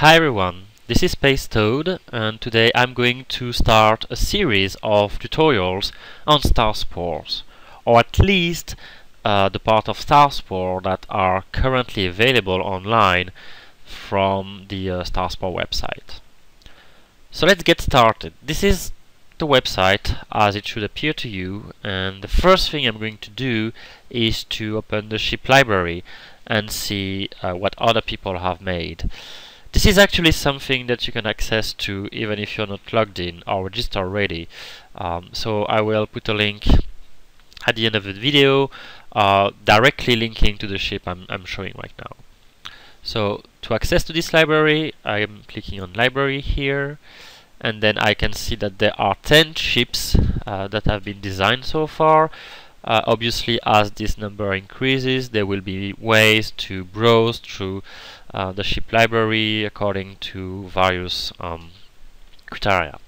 Hi everyone, this is Space Toad and today I'm going to start a series of tutorials on StarSpore or at least uh, the part of StarSpore that are currently available online from the uh, StarSpore website. So let's get started. This is the website as it should appear to you and the first thing I'm going to do is to open the ship library and see uh, what other people have made. This is actually something that you can access to even if you're not logged in or registered already. Um, so I will put a link at the end of the video uh, directly linking to the ship I'm, I'm showing right now. So to access to this library, I'm clicking on library here and then I can see that there are 10 ships uh, that have been designed so far. Uh, obviously as this number increases there will be ways to browse through uh, the ship library according to various um, criteria.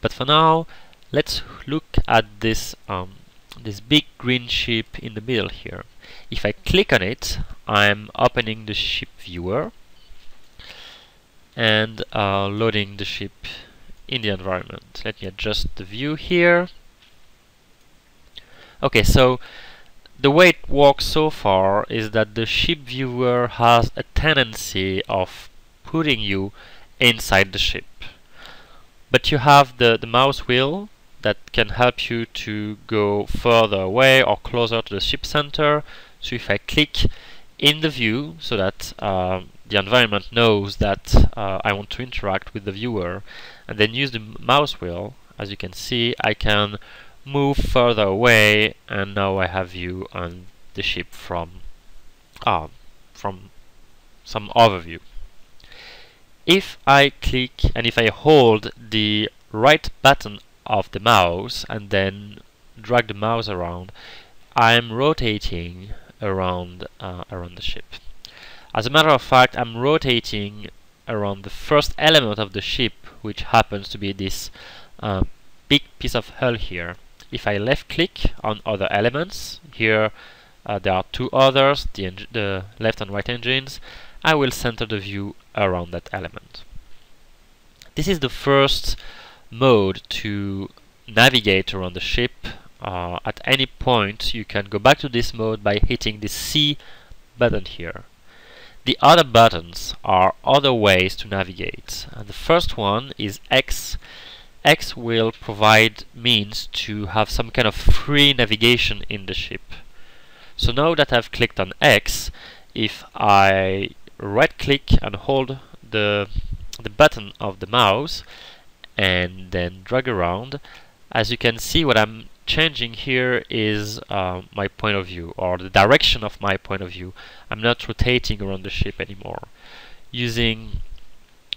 But for now let's look at this um, this big green ship in the middle here. If I click on it I'm opening the ship viewer and uh, loading the ship in the environment. Let me adjust the view here. Okay, so the way it works so far is that the ship viewer has a tendency of putting you inside the ship. But you have the, the mouse wheel that can help you to go further away or closer to the ship center. So if I click in the view so that uh, the environment knows that uh, I want to interact with the viewer and then use the mouse wheel as you can see I can move further away and now I have view on the ship from uh, from some overview if I click and if I hold the right button of the mouse and then drag the mouse around I'm rotating around uh, around the ship. As a matter of fact, I'm rotating around the first element of the ship, which happens to be this uh, big piece of hull here. If I left click on other elements, here uh, there are two others, the, the left and right engines, I will center the view around that element. This is the first mode to navigate around the ship uh, at any point you can go back to this mode by hitting the C button here. The other buttons are other ways to navigate. And the first one is X. X will provide means to have some kind of free navigation in the ship. So now that I've clicked on X, if I right click and hold the, the button of the mouse and then drag around, as you can see what I'm changing here is uh, my point of view or the direction of my point of view. I'm not rotating around the ship anymore. Using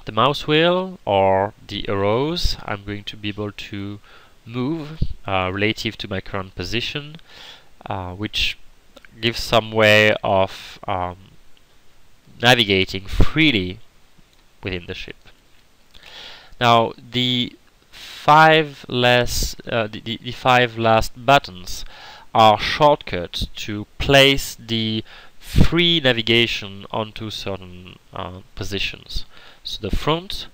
the mouse wheel or the arrows I'm going to be able to move uh, relative to my current position uh, which gives some way of um, navigating freely within the ship. Now the five less uh, the, the, the five last buttons are shortcuts to place the free navigation onto certain uh, positions. So the front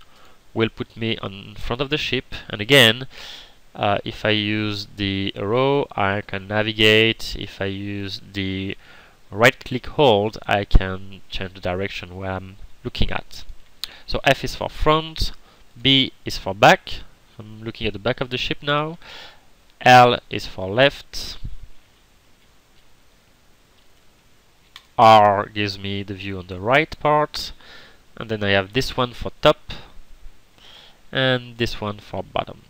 will put me on front of the ship and again uh, if I use the arrow I can navigate if I use the right click hold I can change the direction where I'm looking at. So F is for front, B is for back, I'm looking at the back of the ship now. L is for left. R gives me the view on the right part. And then I have this one for top. And this one for bottom.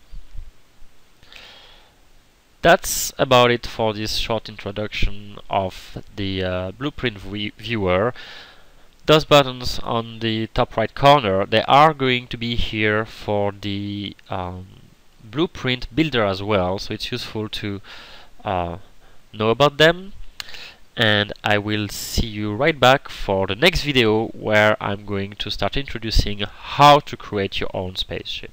That's about it for this short introduction of the uh, blueprint viewer those buttons on the top right corner they are going to be here for the um, blueprint builder as well so it's useful to uh, know about them and I will see you right back for the next video where I'm going to start introducing how to create your own spaceship.